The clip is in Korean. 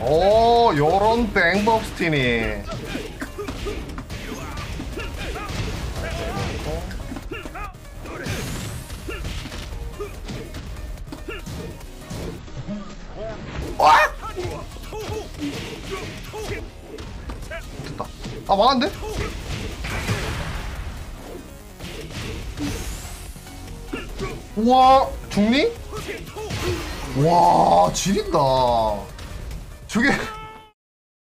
오 요런 땡벅스티니 와! 됐다 아 망한데? 우와 죽니? 와 지린다 저게